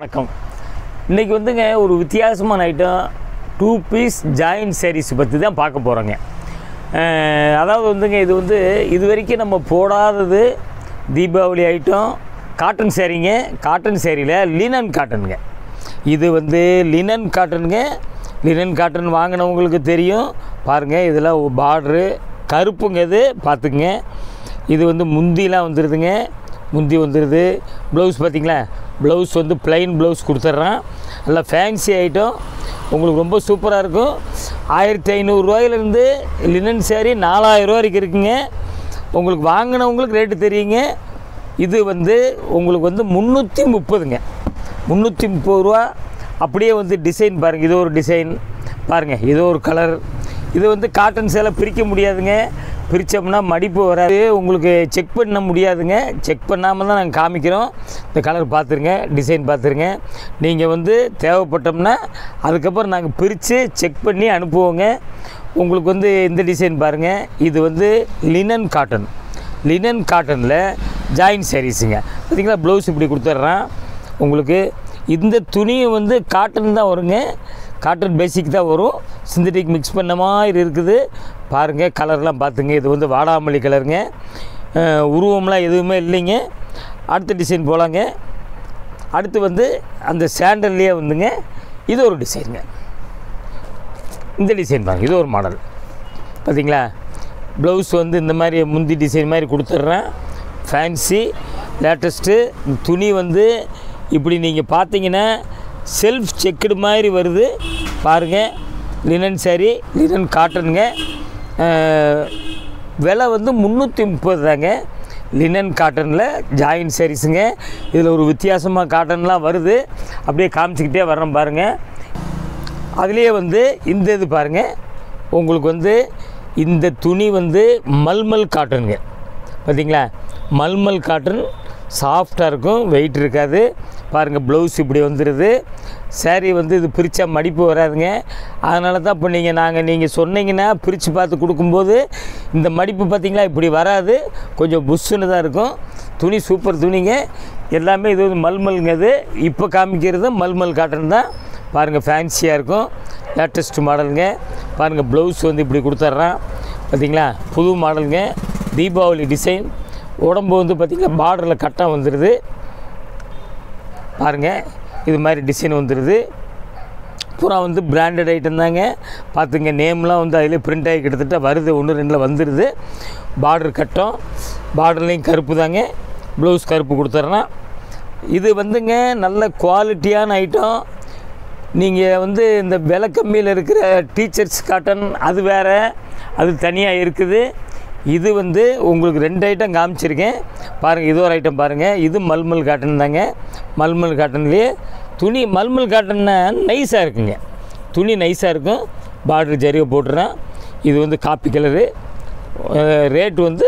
வணக்கம். இன்றைக்கி வந்துங்க ஒரு வித்தியாசமான item two piece join sarees பற்றி தான் பார்க்க போகிறோங்க அதாவது வந்துங்க இது வந்து இது வரைக்கும் நம்ம போடாதது தீபாவளி ஐட்டம் காட்டன் சேரீங்க. காட்டன் சேரீயில் லினன் காட்டனுங்க இது வந்து லினன் காட்டனுங்க லினன் காட்டன் வாங்கினவங்களுக்கு தெரியும். பாருங்கள் இதில் பார்ட்ரு கருப்புங்க இது பார்த்துக்குங்க. இது வந்து முந்திலாம் வந்துடுதுங்க முந்தி வந்துடுது ப்ளவுஸ் பார்த்திங்களா? ப்ளவுஸ் வந்து ப்ளைன் ப்ளவுஸ் கொடுத்துட்றான். நல்லா ஃபேன்சி ஐட்டம் உங்களுக்கு ரொம்ப சூப்பராக இருக்கும். ஆயிரத்தி ஐநூறுரூவாயிலேருந்து லினன் சேரீ நாலாயிரரூவா வரைக்கும் இருக்குங்க. உங்களுக்கு வாங்கினவங்களுக்கு ரேட்டு தெரியுங்க. இது வந்து உங்களுக்கு வந்து முந்நூற்றி முப்பதுங்க. முந்நூற்றி முப்பது ரூபா. அப்படியே வந்து டிசைன் பாருங்கள் இது ஒரு டிசைன் பாருங்கள் இது ஒரு கலர் இது வந்து காட்டன் சேலை பிரிக்க முடியாதுங்க. பிரித்தோம்னா மடிப்பு வராது. உங்களுக்கு செக் பண்ண முடியாதுங்க. செக் பண்ணாமல் தான் நாங்கள் காமிக்கிறோம். இந்த கலர் பார்த்துருங்க டிசைன் பார்த்துருங்க. நீங்கள் வந்து தேவைப்பட்டோம்னா அதுக்கப்புறம் நாங்கள் பிரித்து செக் பண்ணி அனுப்புவோங்க. உங்களுக்கு வந்து இந்த டிசைன் பாருங்கள் இது வந்து லினன் காட்டன் லினன் காட்டனில் ஜாயின் சாரீஸுங்க பார்த்தீங்களா ப்ளவுஸ் இப்படி கொடுத்துட்றான். உங்களுக்கு இந்த துணியை வந்து காட்டன் தான் வருங்க. காட்டன் பேசிக் தான் வரும். சிந்தட்டிக் மிக்ஸ் பண்ண மாதிரி இருக்குது. பாருங்கள் கலர்லாம் பார்த்துங்க. இது வந்து வாடாமல்லி கலருங்க. உருவம்லாம் எதுவுமே இல்லைங்க. அடுத்த டிசைன் போகலாங்க அடுத்து வந்து அந்த சாண்டல்லையே வந்துங்க. இது ஒரு டிசைனுங்க. இந்த டிசைன் பாருங்க இது ஒரு மாடல். பார்த்தீங்களா ப்ளவுஸ் வந்து இந்த மாதிரி முந்தி டிசைன் மாதிரி கொடுத்துட்றேன். ஃபேன்சி லேட்டஸ்ட்டு துணி வந்து இப்படி நீங்கள் பார்த்தீங்கன்னா செல்ஃப் செக்குடு மாதிரி வருது. பாருங்கள் லினன் சாரி லினன் காட்டனுங்க விலை வந்து முந்நூற்றி முப்பது தாங்க லினன் காட்டனில் ஜாயின் சாரீஸுங்க இதில் ஒரு வித்தியாசமாக காட்டன்லாம் வருது. அப்படியே காமிச்சிக்கிட்டே வர்றோம் பாருங்கள் அதுலேயே வந்து இந்த இது பாருங்கள் உங்களுக்கு வந்து இந்த துணி வந்து மல்மல் காட்டனுங்க பார்த்தீங்களா மல்மல் காட்டன் சாஃப்டாக இருக்கும் வெயிட் இருக்காது. பாருங்கள் ப்ளவுஸ் இப்படி வந்துடுது சேரீ வந்து இது பிரித்தா மடிப்பு வராதுங்க. அதனால தான் இப்போ நீங்கள் நாங்கள் நீங்கள் சொன்னீங்கன்னா பிரித்து பார்த்து கொடுக்கும்போது இந்த மடிப்பு பார்த்தீங்களா இப்படி வராது. கொஞ்சம் புஷ்ஷுன்னு தான் இருக்கும். துணி சூப்பர் துணிங்க. எல்லாமே இது வந்து மல்மல்ங்க இது. இப்போ காமிக்கிறது மல்மல் காட்டன் தான். பாருங்கள் ஃபேன்சியாக இருக்கும். லேட்டஸ்ட் மாடலுங்க பாருங்கள் ப்ளவுஸ் வந்து இப்படி கொடுத்துட்றான் பார்த்தீங்களா புது மாடலுங்க தீபாவளி டிசைன் உடம்பு வந்து பார்த்திங்கன்னா பார்டரில் கட்டாக வந்துடுது பாருங்கள் இது மாதிரி டிசைன் வந்துடுது பூரா வந்து பிராண்டட் ஐட்டம் தாங்க. பார்த்துங்க நேம்லாம் வந்து அதிலே பிரிண்ட் ஆகி கிட்டத்தட்ட வருது. ஒன்று ரெண்டில் வந்துடுது பார்டர் கட்டம். பார்டர்லேயும் கருப்பு தாங்க. ப்ளவுஸ் கருப்பு கொடுத்துட்றேன் இது வந்துங்க நல்ல குவாலிட்டியான ஐட்டம் நீங்கள் வந்து இந்த விலை கம்மியில் இருக்கிற டீச்சர்ஸ் காட்டன் அது வேறு. அது தனியாக இருக்குது. இது வந்து உங்களுக்கு ரெண்டு ஐட்டம் காமிச்சிருக்கேன். பாருங்கள் இது ஒரு ஐட்டம் பாருங்கள் இது மல்மல் காட்டன் தாங்க. மல்மல் காட்டன்லேயே துணி மல்மல் காட்டன்னா நைஸாக இருக்குங்க. துணி நைஸாக இருக்கும். பார்டர் ஜரிகை போட்டுறேன். இது வந்து காப்பி கலரு ரேட் வந்து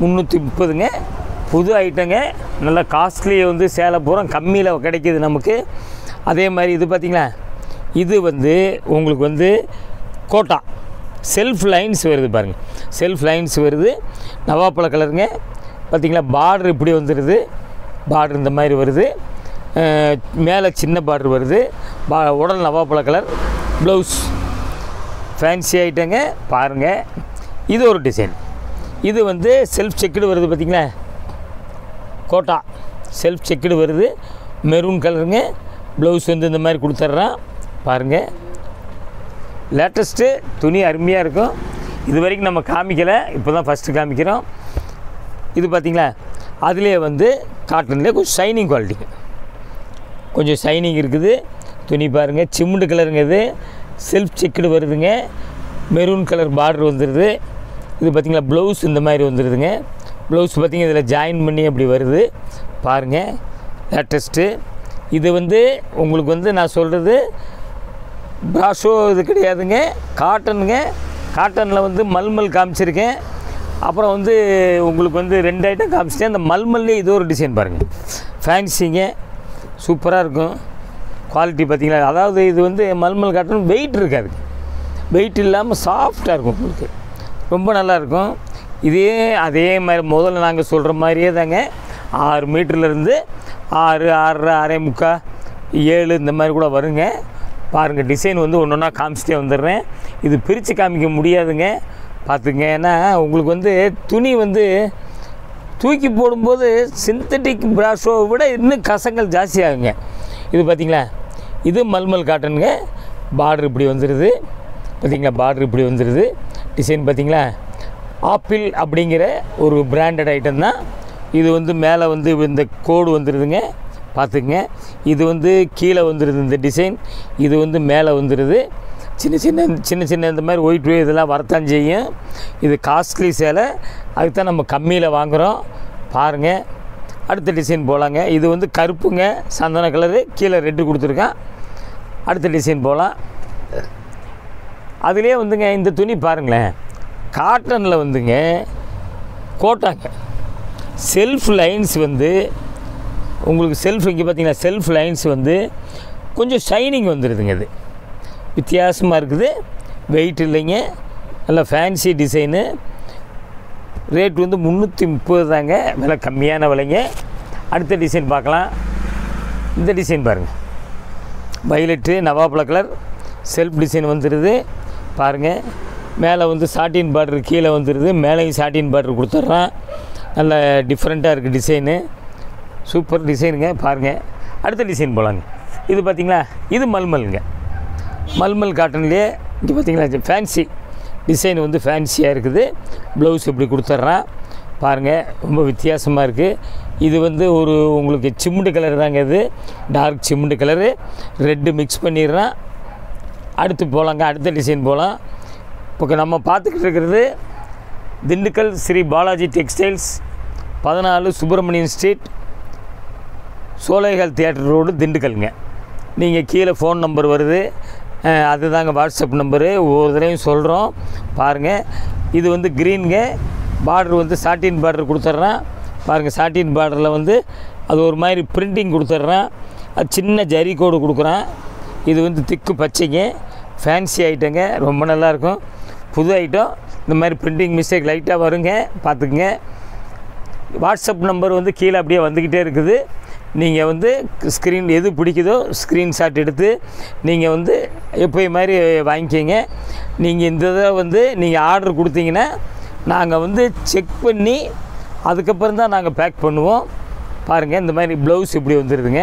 முந்நூற்றி முப்பதுங்க. புது ஐட்டங்க நல்லா காஸ்ட்லி வந்து சேலை பூரா கம்மியில் கிடைக்கிது நமக்கு. அதே மாதிரி இது பார்த்திங்களா இது வந்து உங்களுக்கு வந்து கோட்டா. செல்ஃப் லைன்ஸ் வருது பாருங்கள் செல்ஃப் லைன்ஸ் வருது. நவாப்பழ கலருங்க பார்த்திங்களா பார்டர் இப்படி வந்துடுது பார்டர் இந்த மாதிரி வருது. மேலே சின்ன பார்டர் வருது. பா உடல் நவாப்பழ கலர் ப்ளவுஸ் ஃபேன்சி ஐட்டங்க பாருங்கள் இது ஒரு டிசைன் இது வந்து செல்ஃப் செக்குடு வருது பார்த்திங்களா கோட்டா. செல்ஃப் செக்குடு வருது. மெரூன் கலருங்க ப்ளவுஸ் வந்து இந்த மாதிரி கொடுத்துட்றான் பாருங்கள் லேட்டஸ்ட்டு துணி அருமையாக இருக்கும். இது வரைக்கும் நம்ம காமிக்கலை இப்போ தான் ஃபஸ்ட்டு காமிக்கிறோம். இது பார்த்திங்களா அதுலேயே வந்து காட்டன்லேயே கொஞ்சம் ஷைனிங் குவாலிட்டிங்க கொஞ்சம் ஷைனிங் இருக்குது. துணி பாருங்கள் சிமெண்ட் கலருங்க இது. செல்ஃப் செக்குடு வருதுங்க. மெரூன் கலர் பார்டர் வந்துடுது இது பார்த்திங்களா ப்ளவுஸ் இந்த மாதிரி வந்துடுதுங்க ப்ளவுஸ் பார்த்திங்க இதில் ஜாயின் பண்ணி அப்படி வருது. பாருங்கள் லேட்டஸ்ட்டு இது வந்து உங்களுக்கு வந்து நான் சொல்கிறது ப்ராஷோ இது கிடையாதுங்க. காட்டனுங்க காட்டனில் வந்து மல்மல் காமிச்சிருக்கேன். அப்புறம் வந்து உங்களுக்கு வந்து ரெண்டு ஐட்டம் காமிச்சிட்டேன். அந்த மல்மல்லே இது ஒரு டிசைன் பாருங்கள் ஃபேன்சிங்க சூப்பராக இருக்கும். குவாலிட்டி பார்த்திங்களா அதாவது இது வந்து மல்மல் காட்டன் வெயிட் இருக்காது. வெயிட் இல்லாமல் சாஃப்டாக இருக்கும் உங்களுக்கு. ரொம்ப நல்லாயிருக்கும் இதே அதே மாதிரி முதல்ல நாங்கள் சொல்கிற மாதிரியே தாங்க. ஆறு மீட்டர்லேருந்து ஆறு ஆறரை ஆறே முக்கால் ஏழு இந்த மாதிரி கூட வருங்க. பாருங்கள் டிசைன் வந்து ஒன்று ஒன்றா காமிச்சிட்டே வந்துடுறேன். இது பிரித்து காமிக்க முடியாதுங்க. பார்த்துங்க ஏன்னா உங்களுக்கு வந்து துணி வந்து தூக்கி போடும்போது சிந்தட்டிக் பிராஷோவை விட இன்னும் கசங்கள் ஜாஸ்தி ஆகுங்க இது பார்த்திங்களா? இது மல்மல் காட்டனுங்க. பார்டர் இப்படி வந்துடுது பார்த்திங்களா? பார்டர் இப்படி வந்துடுது டிசைன் பார்த்திங்களா? ஆப்பிள் அப்படிங்கிற ஒரு பிராண்டட் ஐட்டம் தான். இது வந்து மேலே வந்து இந்த கோடு வந்துடுதுங்க பார்த்துக்குங்க. இது வந்து கீழே வந்துடுது இந்த டிசைன் இது வந்து மேலே வந்துடுது சின்ன சின்ன சின்ன சின்ன இந்த மாதிரி ஒயிட் வே இதெல்லாம் வரத்தான் செய்யும். இது காஸ்ட்லி சேலை. அதுக்கு தான் நம்ம கம்மியில் வாங்குகிறோம் பாருங்கள் அடுத்த டிசைன் போகலாங்க இது வந்து கருப்புங்க. சந்தன கலரு கீழே ரெட்டு கொடுத்துருக்கான். அடுத்த டிசைன் போகலாம் அதுலேயே வந்துங்க இந்த துணி பாருங்களேன். காட்டனில் வந்துங்க கோட்டாங்க. செல்ஃப் லைன்ஸ் வந்து உங்களுக்கு செல்ஃப் இங்கே பார்த்தீங்கன்னா செல்ஃப் லைன்ஸ் வந்து கொஞ்சம் ஷைனிங் வந்துடுதுங்க இது. வித்தியாசமாக இருக்குது. வெயிட் இல்லைங்க. நல்லா ஃபேன்சி டிசைனு ரேட் வந்து முந்நூற்றி முப்பது தாங்க. விலை கம்மியான விலைங்க. அடுத்த டிசைன் பார்க்கலாம். இந்த டிசைன் பாருங்கள் வயலட்டு நவாப்பழ கலர் செல்ஃப் டிசைன் வந்துடுது பாருங்கள் மேலே வந்து சாட்டின் பார்டர் கீழே வந்துடுது மேலேயும் சாட்டின் பார்டர் கொடுத்துட்றான். நல்ல டிஃப்ரெண்ட்டாக இருக்குது டிசைனு சூப்பர் டிசைனுங்க பாருங்கள் அடுத்த டிசைன் போகலாங்க இது பார்த்திங்களா இது மல்மல்ங்க. மல்மல் காட்டன்லேயே இங்கே பார்த்திங்களா ஃபேன்சி டிசைன் வந்து ஃபேன்சியாக இருக்குது. ப்ளவுஸ் இப்படி கொடுத்துட்றான். பாருங்கள் ரொம்ப வித்தியாசமாக இருக்குது இது வந்து ஒரு உங்களுக்கு சிமெண்ட் கலர் தாங்க இது. Dark cement colour red mix பண்ணிடுறான். அடுத்து போகலாங்க அடுத்த டிசைன் போகலாம் இப்போ நம்ம பார்த்துக்கிட்டு இருக்கிறது திண்டுக்கல் ஸ்ரீ பாலாஜி டெக்ஸ்டைல்ஸ் பதினாலு Subramanian street. Solaigal theatre road திண்டுக்கல்ங்க. நீங்கள் கீழே ஃபோன் நம்பர் வருது. அதுதாங்க வாட்ஸ்அப் நம்பரு ஒவ்வொரு தடவையும் சொல்கிறோம் பாருங்கள் இது வந்து க்ரீனுங்க பார்டர் வந்து சாட்டின் பார்டர் கொடுத்துட்றேன் பாருங்கள் சாட்டின் பார்டரில் வந்து அது ஒரு மாதிரி பிரிண்டிங் கொடுத்துட்றேன் அது சின்ன ஜரி கோடு கொடுக்குறேன். இது வந்து திக்கு பச்சைங்க. ஃபேன்சி ஐட்டங்க ரொம்ப நல்லாயிருக்கும். புது ஐட்டம் இந்த மாதிரி பிரிண்டிங் மிஸ்டேக் லைட்டாக வருங்க. பார்த்துக்குங்க. வாட்ஸ்அப் நம்பர் வந்து கீழே அப்படியே வந்துக்கிட்டே இருக்குது. நீங்கள் வந்து ஸ்க்ரீன் எது பிடிக்குதோ ஸ்க்ரீன்ஷாட் எடுத்து நீங்கள் வந்து எப்போயும் மாதிரி வாங்கிக்கிங்க. நீங்கள் இந்த இதை வந்து நீங்கள் ஆர்டர் கொடுத்தீங்கன்னா நாங்கள் வந்து செக் பண்ணி அதுக்கப்புறம் தான் நாங்கள் பேக் பண்ணுவோம். பாருங்கள் இந்த மாதிரி ப்ளவுஸ் இப்படி வந்துடுதுங்க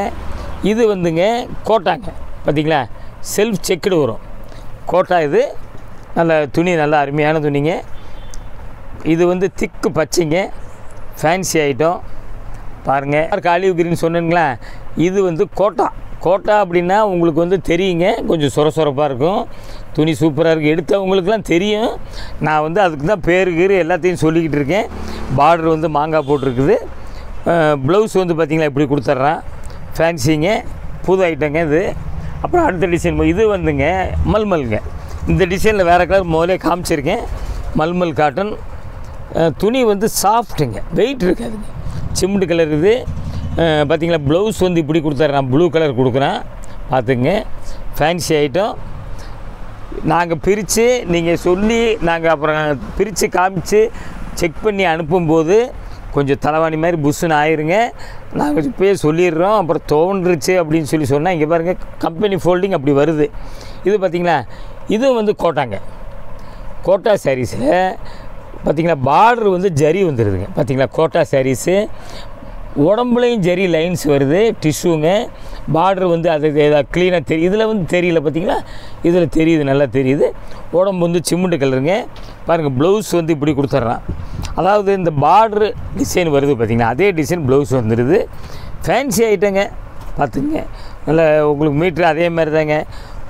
இது வந்துங்க கோட்டாங்க. பார்த்தீங்களா செல்ஃப் செக்குடு வரும். கோட்டா இது. நல்ல துணி நல்லா அருமையான துணிங்க. இது வந்து திக்கு பச்சைங்க. ஃபேன்சி ஐட்டம் பாருங்கள் ஆலிவ் கிரீன் சொன்னேங்களா இது வந்து கோட்டா. கோட்டா அப்படின்னா உங்களுக்கு வந்து தெரியுங்க. கொஞ்சம் சொர சொரப்பாக இருக்கும். துணி சூப்பராக இருக்குது எடுத்தவங்களுக்குலாம் தெரியும். நான் வந்து அதுக்கு தான் பேரு கீரு எல்லாத்தையும் சொல்லிக்கிட்டு இருக்கேன். பார்டர் வந்து மாங்காய் போட்டிருக்குது. ப்ளவுஸ் வந்து பார்த்திங்களா இப்படி கொடுத்துட்றான். ஃபேன்சிங்க புது ஐட்டங்க இது. அப்புறம் அடுத்த டிசைன் இது வந்துங்க மல்மல்ங்க. இந்த டிசைனில் வேறு கலர் முதலே காமிச்சிருக்கேன். மல்மல் காட்டன் துணி வந்து சாஃப்ட்டுங்க வெயிட் இருக்காதுங்க. சிமெண்ட் கலர் இது. பார்த்திங்களா ப்ளவுஸ் வந்து இப்படி கொடுத்துட்றேன் ப்ளூ கலர் கொடுக்குறேன். பார்த்துங்க ஃபேன்சி ஐட்டம் நாங்கள் பிரித்து நீங்கள் சொல்லி நாங்கள் அப்புறம் பிரித்து காமிச்சு செக் பண்ணி அனுப்பும்போது கொஞ்சம் தலைவாணி மாதிரி புஷ்ஷுன்னு ஆயிருங்க. நாங்கள் இப்போயே சொல்லிடுறோம். அப்புறம் தோன்றுச்சு அப்படின்னு சொல்லி சொன்னால் இங்கே பாருங்கள் கம்பெனி ஃபோல்டிங் அப்படி வருது. இது பார்த்திங்களா இதுவும் வந்து கோட்டாங்க. கோட்டா சாரீஸில் பார்த்திங்கனா பார்டர் வந்து ஜரி வந்துடுதுங்க பார்த்தீங்களா கோட்டா சாரீஸு உடம்புலையும் ஜரி லைன்ஸ் வருது டிஷ்யூங்க பார்டர் வந்து அது க்ளீனாக தெரியும் இதில் வந்து தெரியல பார்த்தீங்களா இதில் தெரியுது நல்லா தெரியுது. உடம்பு வந்து சிமெண்ட் கலருங்க. பாருங்கள் ப்ளவுஸ் வந்து இப்படி கொடுத்துட்றான் அதாவது இந்த பார்டர் டிசைன் வருது பார்த்தீங்களா அதே டிசைன் ப்ளவுஸ் வந்துடுது ஃபேன்சி ஐட்டங்க பார்த்துங்க நல்லா உங்களுக்கு மீட்ரு அதே மாதிரி தாங்க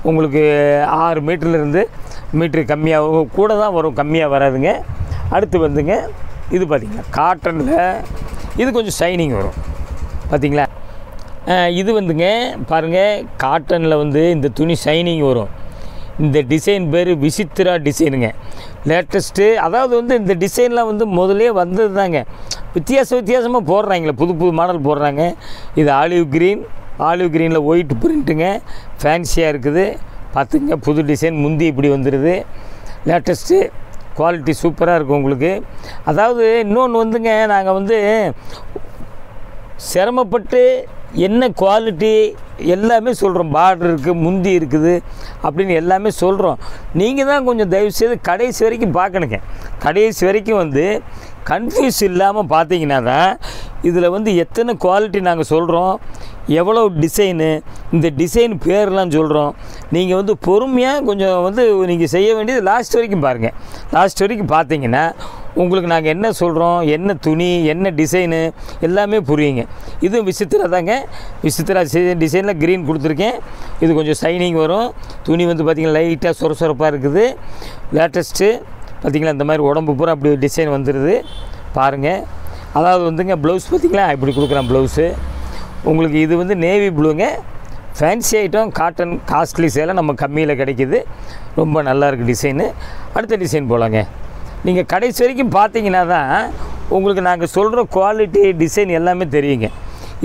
உங்களுக்கு ஆறு மீட்டர்லேருந்து மீட்ரு கம்மியாக கூட தான் வரும் கம்மியாக வராதுங்க. அடுத்து வந்துங்க இது பார்த்திங்களா காட்டனில் இது கொஞ்சம் ஷைனிங் வரும். பார்த்திங்களா இது வந்துங்க பாருங்கள் காட்டனில் வந்து இந்த துணி ஷைனிங் வரும். இந்த டிசைன் பேர் விசித்திரா டிசைனுங்க லேட்டஸ்ட்டு அதாவது வந்து இந்த டிசைன்லாம் வந்து முதலே வந்தது தாங்க வித்தியாச வித்தியாசமாக போடுறாங்களே புது புது மாடல் போடுறாங்க. இது ஆலிவ் க்ரீன் ஆலிவ் க்ரீனில் ஒயிட் பிரிண்ட்டுங்க ஃபேன்சியாக இருக்குது. பார்த்துங்க புது டிசைன் முந்தி இப்படி வந்துடுது லேட்டஸ்ட்டு குவாலிட்டி சூப்பராக இருக்கும் உங்களுக்கு. அதாவது இன்னொன்று வந்துங்க நாங்கள் வந்து சிரமப்பட்டு என்ன குவாலிட்டி எல்லாமே சொல்கிறோம் பார்டர் இருக்குது முந்தி இருக்குது அப்படின்னு எல்லாமே சொல்கிறோம் நீங்கள் தான் கொஞ்சம் தயவுசெய்து கடைசி வரைக்கும் பார்க்கணுங்க. கடைசி வரைக்கும் வந்து கன்ஃபியூஸ் இல்லாமல் பார்த்தீங்கன்னா தான் இதில் வந்து எத்தனை குவாலிட்டி நாங்கள் சொல்கிறோம் எவ்வளோ டிசைனு இந்த டிசைன் பேர்லாம் சொல்கிறோம் நீங்கள் வந்து பொறுமையாக கொஞ்சம் வந்து நீங்கள் செய்ய வேண்டியது லாஸ்ட் வரைக்கும் பாருங்கள் லாஸ்ட் வரைக்கும் பார்த்தீங்கன்னா உங்களுக்கு நாங்கள் என்ன சொல்கிறோம் என்ன துணி என்ன டிசைனு எல்லாமே புரியுங்க. இதுவும் விசித்திரா தாங்க. விசித்திரா டிசைனில் க்ரீன் கொடுத்துருக்கேன். இது கொஞ்சம் ஷைனிங் வரும். துணி வந்து பார்த்திங்கன்னா லைட்டாக சொர சொரப்பாக இருக்குது. லேட்டஸ்ட்டு பார்த்திங்களா இந்த மாதிரி உடம்பு பூரா அப்படி டிசைன் வந்துடுது பாருங்கள் அதாவது வந்துங்க ப்ளவுஸ் பார்த்திங்களா இப்படி கொடுக்குறேன் ப்ளவுஸு உங்களுக்கு இது வந்து நேவி ப்ளூங்க. ஃபேன்சி ஐட்டம் காட்டன் காஸ்ட்லி சேலை நம்ம கம்மியில் கிடைக்கிது. ரொம்ப நல்லா இருக்குது டிசைனு அடுத்த டிசைன் போகலாங்க நீங்கள் கடைசி வரைக்கும் பார்த்தீங்கன்னா தான் உங்களுக்கு நாங்கள் சொல்கிற குவாலிட்டி டிசைன் எல்லாமே தெரியுங்க.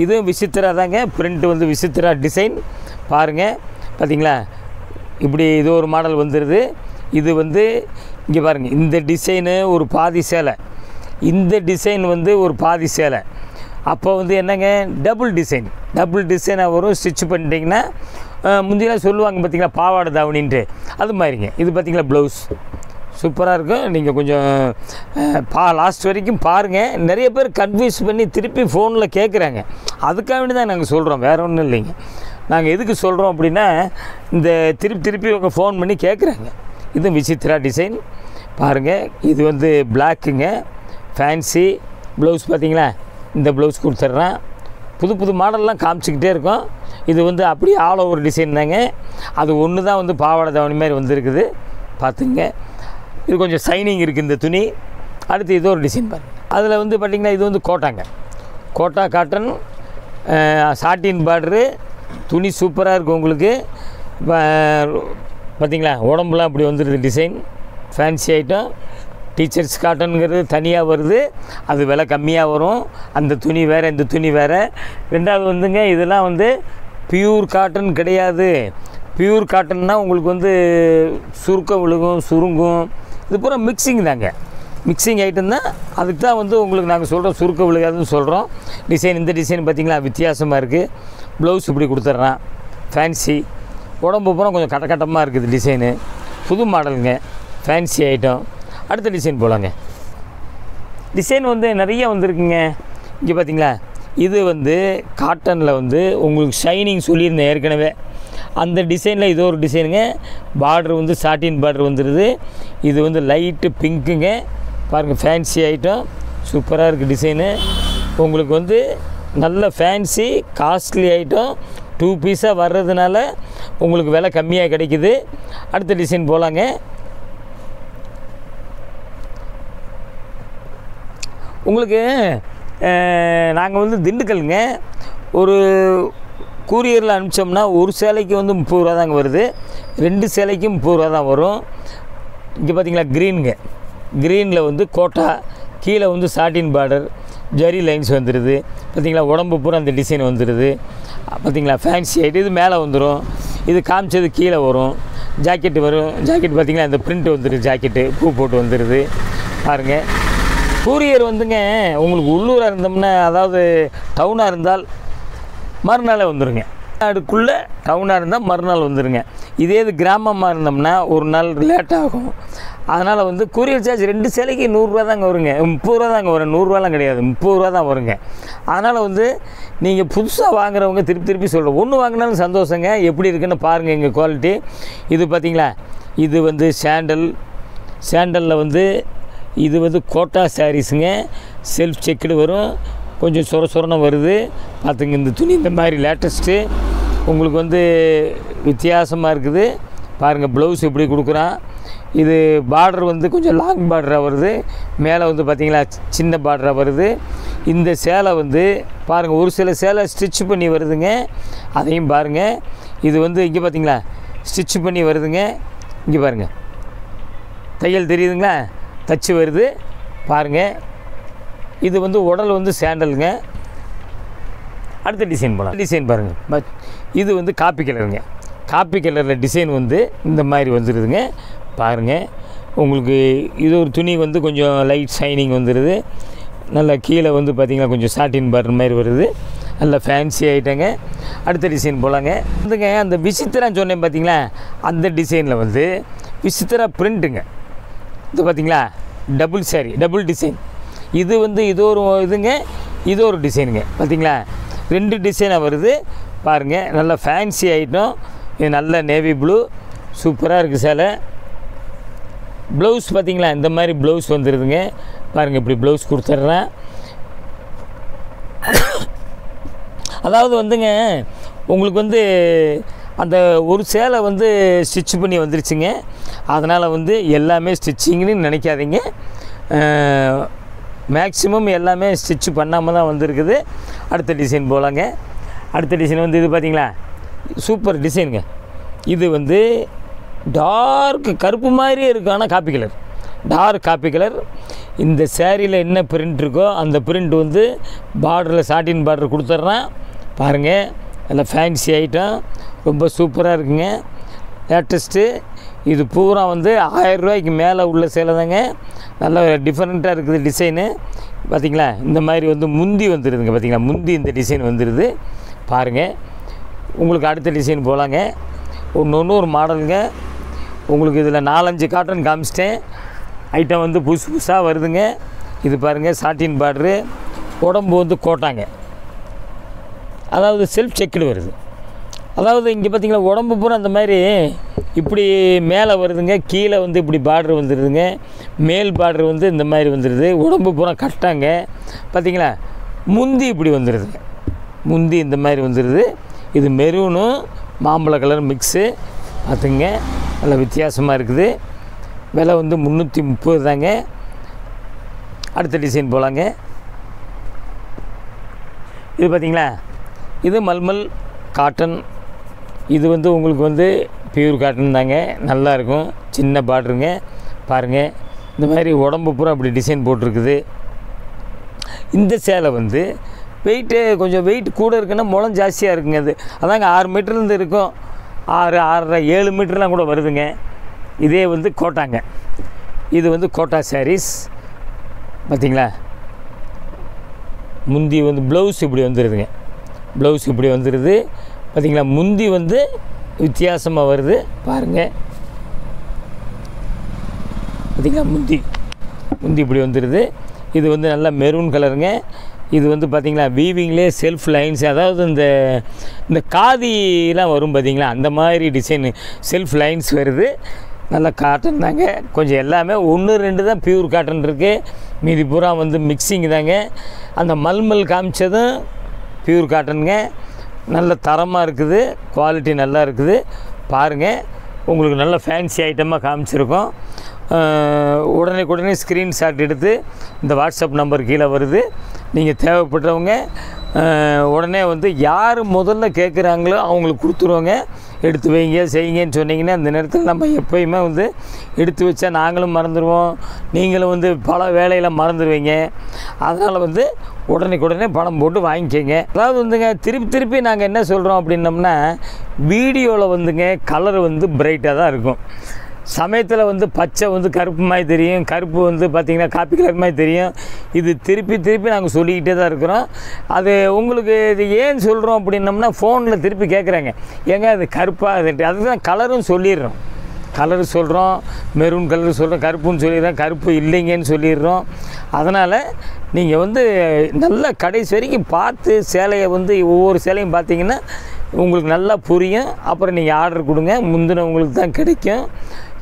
இதுவும் விசித்திரா தாங்க. பிரிண்ட் வந்து விசித்திரா டிசைன் பாருங்கள் பார்த்தீங்களா இப்படி இது ஒரு மாடல் வந்துடுது இது வந்து இங்கே பாருங்கள் இந்த டிசைனு ஒரு பாதி சேலை. இந்த டிசைன் வந்து ஒரு பாதி சேலை. அப்போ வந்து என்னங்க? டபுள் டிசைன் டபுள் டிசைனாக வரும். ஸ்டிச் பண்ணிட்டீங்கன்னா முந்தையெல்லாம் சொல்லுவாங்க பார்த்தீங்களா பாவாடை தாவணின்ட்டு. அது மாதிரிங்க. இது பார்த்தீங்களா ப்ளவுஸ் சூப்பராக இருக்கும். நீங்கள் கொஞ்சம் பா லாஸ்ட் வரைக்கும் பாருங்கள் நிறைய பேர் கன்ஃபியூஸ் பண்ணி திருப்பி ஃபோனில் கேட்குறாங்க அதுக்காக வேண்டி தான் நாங்கள் சொல்கிறோம் வேறு ஒன்றும் இல்லைங்க. நாங்கள் எதுக்கு சொல்கிறோம் அப்படின்னா இந்த திருப்பி திருப்பி அவங்க ஃபோன் பண்ணி கேட்குறாங்க இது விசித்ரா டிசைன் பாருங்கள் இது வந்து பிளாக்குங்க ஃபேன்சி ப்ளவுஸ் பார்த்தீங்களா இந்த ப்ளவுஸ் கொடுத்துட்றேன். புது புது மாடல்லாம் காமிச்சிக்கிட்டே இருக்கும். இது வந்து அப்படியே ஆல் ஓவர் டிசைன் தாங்க. அது ஒன்று தான் வந்து பாவாடை தவணி மாதிரி வந்திருக்குது. பார்த்துங்க. இது கொஞ்சம் ஷைனிங் இருக்குது இந்த துணி. அடுத்து இது ஒரு டிசைன் பாருங்கள் அதில் வந்து பார்த்திங்கன்னா இது வந்து கோட்டாங்க. கோட்டா காட்டன் சாட்டின் பார்டரு துணி சூப்பராக இருக்கும் உங்களுக்கு. இப்போ பார்த்திங்களா உடம்புலாம் அப்படி வந்துடுது டிசைன் ஃபேன்சி ஐட்டம் டீச்சர்ஸ் காட்டனுங்கிறது தனியாக வருது. அது விலை கம்மியாக வரும். அந்த துணி வேறு இந்த துணி வேறு. ரெண்டாவது வந்துங்க இதெல்லாம் வந்து பியூர் காட்டன் கிடையாது. பியூர் காட்டன்னா உங்களுக்கு வந்து சுருக்கம் விழுகும் சுருங்கும். இது பூரா மிக்சிங் தாங்க. மிக்சிங் ஐட்டம் தான். அதுக்கு தான் வந்து உங்களுக்கு நாங்கள் சொல்கிறோம் சுருக்க விழுகாதுன்னு சொல்கிறோம் டிசைன் இந்த டிசைன் பார்த்திங்களா? வித்தியாசமாக இருக்குது ப்ளவுஸ் இப்படி கொடுத்துட்றான். ஃபேன்சி உடம்பு பூரா கொஞ்சம் கட்டக்கட்டமாக இருக்குது டிசைனு புது மாடலுங்க ஃபேன்சி ஐட்டம் அடுத்த டிசைன் போகலாங்க டிசைன் வந்து நிறைய வந்திருக்குங்க. இங்கே பார்த்தீங்களா இது வந்து காட்டனில் வந்து உங்களுக்கு ஷைனிங் சொல்லியிருந்தேன் ஏற்கனவே. அந்த டிசைனில் இது ஒரு டிசைனுங்க பார்டர் வந்து சாட்டின் பார்டர் வந்துடுது இது வந்து லைட்டு பிங்க்குங்க பாருங்கள் ஃபேன்சி ஐட்டம் சூப்பராக இருக்குது டிசைனு உங்களுக்கு வந்து நல்ல ஃபேன்சி காஸ்ட்லி ஐட்டம் டூ பீஸாக வர்றதுனால உங்களுக்கு விலை கம்மியாக கிடைக்குது. அடுத்த டிசைன் போகலாங்க உங்களுக்கு நாங்கள் வந்து திண்டுக்கல்ங்க. ஒரு கூரியரில் அனுப்பிச்சோம்னா ஒரு சேலைக்கு வந்து முப்பது ரூபா தாங்க வருது. ரெண்டு சேலைக்கும் முப்பது ரூபா தான் வரும். இங்கே பார்த்தீங்களா க்ரீனுங்க க்ரீனில் வந்து கோட்டா கீழே வந்து சாட்டின் பார்டர் ஜரி லைன்ஸ் வந்துடுது பார்த்தீங்களா உடம்பு பூரா அந்த டிசைன் வந்துடுது பார்த்தீங்களா ஃபேன்சி ஐட்டு இது மேலே வந்துடும் இது காமிச்சது கீழே வரும். ஜாக்கெட்டு வரும். ஜாக்கெட் பார்த்தீங்களா இந்த பிரிண்ட் வந்துடுது ஜாக்கெட்டு பூ போட்டு வந்துடுது பாருங்கள் கூரியர் வந்துங்க உங்களுக்கு உள்ளூராக இருந்தோம்னா அதாவது டவுனாக இருந்தால் மறுநாளே வந்துடுங்க அதுக்குள்ளே டவுனாக இருந்தால் மறுநாள் வந்துடுங்க இதே இது கிராமமாக இருந்தோம்னா ஒரு நாள் லேட் ஆகும். அதனால் வந்து கூரியர் சார்ஜ் ரெண்டு சேலைக்கு நூறுரூவா தாங்க வருங்க. முப்பது ரூபா தாங்க வரும். நூறுரூவாலாம் கிடையாது. முப்பது ரூபா தான் வருங்க. அதனால் வந்து நீங்கள் புதுசாக வாங்குறவங்க திருப்பி திருப்பி சொல்கிறோம் ஒன்று வாங்கினாலும் சந்தோஷங்க. எப்படி இருக்குன்னு பாருங்கள் எங்கள் குவாலிட்டி இது பார்த்தீங்களா இது வந்து சேண்டல் சேண்டலில் வந்து இது வந்து கோட்டா சாரீஸுங்க செல்ஃப் செக்குடு வரும். கொஞ்சம் சொர சொரன்னு வருது. பார்த்துங்க இந்த துணி இந்த மாதிரி லேட்டஸ்ட்டு உங்களுக்கு வந்து வித்தியாசமாக இருக்குது. பாருங்கள் ப்ளவுஸ் எப்படி கொடுக்குறான். இது பார்டர் வந்து கொஞ்சம் லாங் பார்டராக வருது. மேலே வந்து பார்த்திங்களா சின்ன பார்டராக வருது. இந்த சேலை வந்து பாருங்கள் ஒரு சில சேலை ஸ்டிச் பண்ணி வருதுங்க. அதையும் பாருங்கள் இது வந்து இங்கே பார்த்தீங்களா ஸ்டிச் பண்ணி வருதுங்க. இங்கே பாருங்கள் தையல் தெரியுதுங்களா? தச்சு வருது. பாருங்கள் இது வந்து உடல் வந்து சேண்டலுங்க அடுத்த டிசைன் போகலாம் டிசைன் பாருங்கள் இது வந்து காப்பி கலருங்க காப்பி கலரில் டிசைன் வந்து இந்த மாதிரி வந்துடுதுங்க பாருங்கள் உங்களுக்கு இது ஒரு துணி வந்து கொஞ்சம் லைட் ஷைனிங் வந்துடுது நல்லா கீழே வந்து பார்த்திங்கன்னா கொஞ்சம் சாட்டின் பார் மாதிரி வருது. நல்லா ஃபேன்சி ஆகிட்டேங்க அடுத்த டிசைன் போகலாங்க வந்துங்க அந்த விசித்திரான்னு சொன்னேன் பார்த்தீங்களா அந்த டிசைனில் வந்து விசித்திரா பிரிண்ட்டுங்க இது பார்த்தீங்களா டபுள் சாரி டபுள் டிசைன் இது வந்து இது ஒரு இதுங்க இது ஒரு டிசைனுங்க பார்த்தீங்களா ரெண்டு டிசைனாக வருது. பாருங்கள் நல்ல ஃபேன்சி ஐட்டம் இது நல்ல நேவி ப்ளூ சூப்பராக இருக்குது சேலை. ப்ளவுஸ் பார்த்தீங்களா இந்த மாதிரி ப்ளவுஸ் வந்துடுதுங்க பாருங்கள் இப்படி ப்ளவுஸ் கொடுத்துட்றேன். அதாவது வந்துங்க உங்களுக்கு வந்து அந்த ஒரு சேலை வந்து ஸ்டிச் பண்ணி வந்துருச்சுங்க. அதனால் வந்து எல்லாமே ஸ்டிச்சிங்னு நினைக்காதீங்க. மேக்ஸிமம் எல்லாமே ஸ்டிச் பண்ணாமல் தான் வந்திருக்குது. அடுத்த டிசைன் போகலாங்க அடுத்த டிசைன் வந்து இது பார்த்தீங்களா சூப்பர் டிசைனுங்க. இது வந்து டார்க் கருப்பு மாதிரியே இருக்கும் ஆனால் coffee colour. Dark coffee colour. இந்த சேரீயில் என்ன பிரிண்ட் இருக்கோ அந்த பிரிண்ட் வந்து பார்டரில் சாட்டின் பார்டர் கொடுத்துட்றேன். பாருங்கள் நல்ல ஃபேன்சி ஐட்டம் ரொம்ப சூப்பராக இருக்குங்க. லேட்டஸ்ட்டு இது பூரா வந்து ஆயிரம் ரூபாய்க்கு மேலே உள்ள சேலை தாங்க. நல்ல டிஃப்ரெண்ட்டாக இருக்குது டிசைனு பார்த்திங்களா இந்த மாதிரி வந்து முந்தி வந்துடுதுங்க பார்த்தீங்களா முந்தி இந்த டிசைன் வந்துடுது பாருங்கள் உங்களுக்கு அடுத்த டிசைன் போகலாங்க ஒன்று ஒன்று ஒரு மாடலுங்க உங்களுக்கு இதில் நாலஞ்சு காட்டன் காமிச்சிட்டேன். ஐட்டம் வந்து புதுசு புதுசாக வருதுங்க. இது பாருங்கள் சாட்டின் பார்டரு உடம்பு வந்து கோட்டாங்க. அதாவது செல்ஃப் செக்குடு வருது. அதாவது இங்கே பார்த்திங்களா உடம்பு பூரா அந்த மாதிரி இப்படி மேலே வருதுங்க கீழே வந்து இப்படி பார்டர் வந்துடுதுங்க மேல் பார்டர் வந்து இந்த மாதிரி வந்துடுது உடம்பு பூரா கட்டாங்க. பார்த்திங்களா முந்தி இப்படி வந்துடுதுங்க முந்தி இந்த மாதிரி வந்துடுது இது மெரூனும் மாம்பழ கலர் மிக்ஸு பார்த்துங்க நல்ல வித்தியாசமாக இருக்குது. விலை வந்து முந்நூற்றி முப்பது தாங்க. அடுத்த டிசைன் போகலாங்க இது பார்த்தீங்களா இது மல்மல் காட்டன் இது வந்து உங்களுக்கு வந்து பியூர் காட்டன் தாங்க. நல்லா இருக்கும். சின்ன பார்டருங்க பாருங்கள் இந்த மாதிரி உடம்பு பூரா அப்படி டிசைன் போட்டிருக்குது. இந்த சேலை வந்து வெயிட்டு கொஞ்சம் வெயிட் கூட இருக்குன்னா முளம் ஜாஸ்தியாக இருக்குங்க அது. அதாங்க ஆறு மீட்டர்லேருந்து இருக்கும். ஆறு ஆறரை ஏழு மீட்டர்லாம் கூட வருதுங்க. இதே வந்து கோட்டாங்க. இது வந்து கோட்டா சாரீஸ் பார்த்தீங்களா முந்தி வந்து ப்ளவுஸ் இப்படி வந்துடுதுங்க ப்ளவுஸ் இப்படி வந்துடுது பார்த்தீங்களா முந்தி வந்து வித்தியாசமாக வருது. பாருங்கள் பார்த்திங்களா முந்தி. முந்தி இப்படி வந்துடுது இது வந்து நல்லா மெரூன் கலருங்க. இது வந்து பார்த்திங்களா வீவிங்லேயே செல்ஃப் லைன்ஸ். அதாவது இந்த இந்த காதிலாம் வரும் பார்த்தீங்களா அந்த மாதிரி டிசைனு. செல்ஃப் லைன்ஸ் வருது. நல்லா காட்டன் தாங்க. கொஞ்சம் எல்லாமே ஒன்று ரெண்டு தான் பியூர் காட்டன் இருக்குது மீதி பூரா வந்து மிக்சிங் தாங்க. அந்த மல்மல் காமிச்சதும் பியூர் காட்டனுங்க நல்ல தரமாக இருக்குது. குவாலிட்டி நல்லா இருக்குது. பாருங்கள் உங்களுக்கு நல்ல ஃபேன்சி ஐட்டமாக காமிச்சிருக்கோம். உடனே உடனே ஸ்க்ரீன்ஷாட் எடுத்து இந்த வாட்ஸ்அப் நம்பர் கீழே வருது. நீங்கள் தேவைப்பட்டவங்க உடனே வந்து யார் முதல்ல கேட்குறாங்களோ அவங்களுக்கு கொடுத்துருவோங்க. எடுத்து வைங்க செய்யுங்கன்னு சொன்னீங்கன்னா அந்த நேரத்தில் நம்ம எப்பயுமே வந்து எடுத்து வச்சா நாங்களும் மறந்துடுவோம் நீங்களும் வந்து பல வேலையில் மறந்துடுவீங்க அதனால் வந்து உடனே பணம் போட்டு வாங்கிக்கோங்க. அதாவது வந்துங்க திருப்பி திருப்பி நாங்கள் என்ன சொல்கிறோம் அப்படின்னோம்னா வீடியோவில் வந்துங்க கலர் வந்து பிரைட்டாக தான் இருக்கும். சமயத்தில் வந்து பச்சை வந்து கருப்பு மாதிரி தெரியும். கருப்பு வந்து பார்த்திங்கன்னா காப்பி கலர் மாதிரி தெரியும். இது திருப்பி திருப்பி நாங்கள் சொல்லிக்கிட்டே தான் இருக்கிறோம். அது உங்களுக்கு இது ஏன் சொல்கிறோம் அப்படின்னம்னா ஃபோனில் திருப்பி கேட்குறாங்க ஏங்க அது கருப்பாக அதுன்ட்டு அதுதான் கலரும் சொல்லிடுறோம். கலர் சொல்கிறோம் மெரூன் கலர் சொல்கிறோம் கருப்புன்னு சொல்லிடுறோம். கருப்பு இல்லைங்கன்னு சொல்லிடுறோம். அதனால் நீங்கள் வந்து நல்லா கடைசி வரைக்கும் பார்த்து சேலையை வந்து ஒவ்வொரு சேலையும் பார்த்தீங்கன்னா உங்களுக்கு நல்லா புரியும். அப்புறம் நீங்கள் ஆர்டர் கொடுங்க. முந்தினவங்களுக்கு தான் கிடைக்கும்.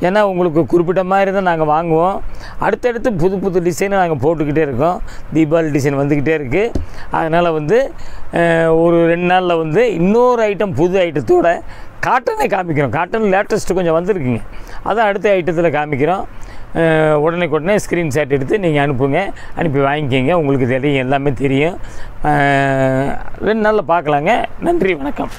ஏன்னா உங்களுக்கு குறிப்பிட்ட மாதிரி தான் நாங்கள் வாங்குவோம். அடுத்தடுத்து புது புது டிசைனை நாங்கள் போட்டுக்கிட்டே இருக்கோம். தீபாவளி டிசைன் வந்துக்கிட்டே இருக்குது அதனால் வந்து ஒரு ரெண்டு நாளில் வந்து இன்னொரு ஐட்டம் புது ஐட்டத்தோட காட்டனை காமிக்கிறோம். காட்டன் லேட்டஸ்ட்டு கொஞ்சம் வந்திருக்குங்க. அதான் அடுத்த ஐட்டத்தில் காமிக்கிறோம். உடனே உடனே ஸ்க்ரீன்ஷாட் எடுத்து நீங்கள் அனுப்புங்க. அனுப்பி வாங்கிக்கோங்க. உங்களுக்கு தெரியும் எல்லாமே தெரியும். ரெண்டு நாளில் பார்க்கலாங்க. நன்றி வணக்கம்.